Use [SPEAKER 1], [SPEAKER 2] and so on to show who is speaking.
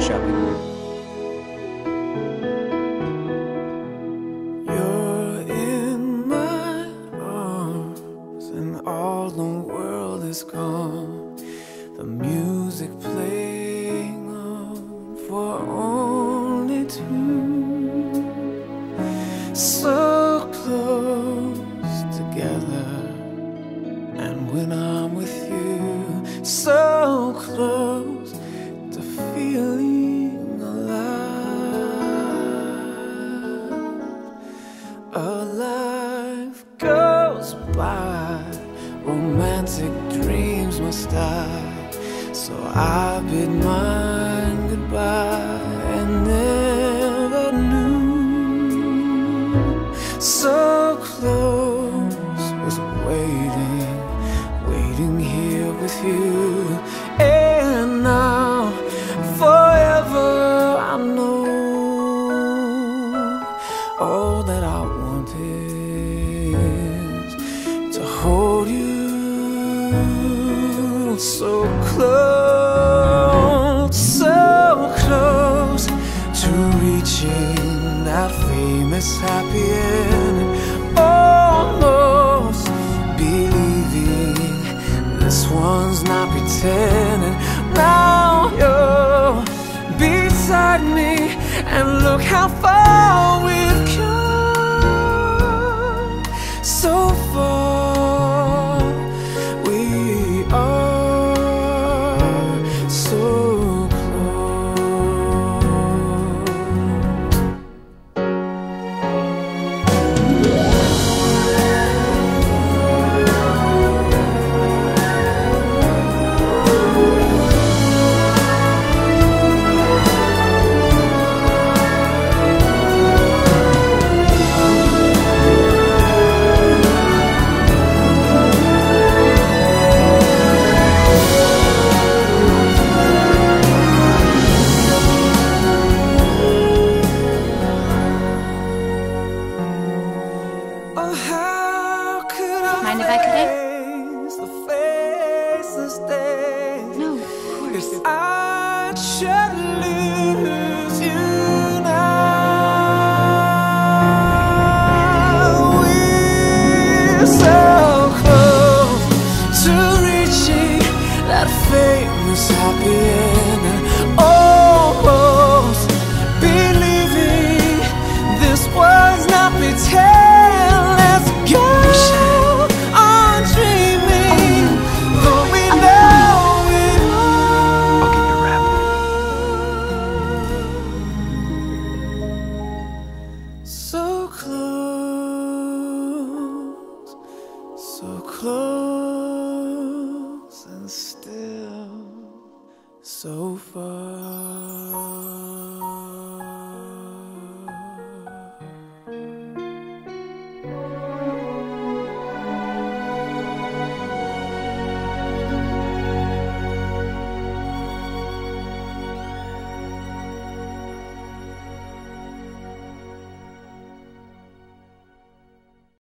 [SPEAKER 1] Shall we?
[SPEAKER 2] You're in my arms, and all the world is gone. The music playing on for only two. So close so close to feeling alive. A life goes by, romantic dreams must die. So I bid mine goodbye and never knew. So with you. And now, forever, I know all that I want is to hold you so close, so close to reaching that famous happy me, and look how far we've come. So far,
[SPEAKER 3] Mind if I cut it?
[SPEAKER 2] face the faceless days
[SPEAKER 3] No, of course.
[SPEAKER 2] I should lose you now? We're so close to reaching that famous happy end, so close, and still so far.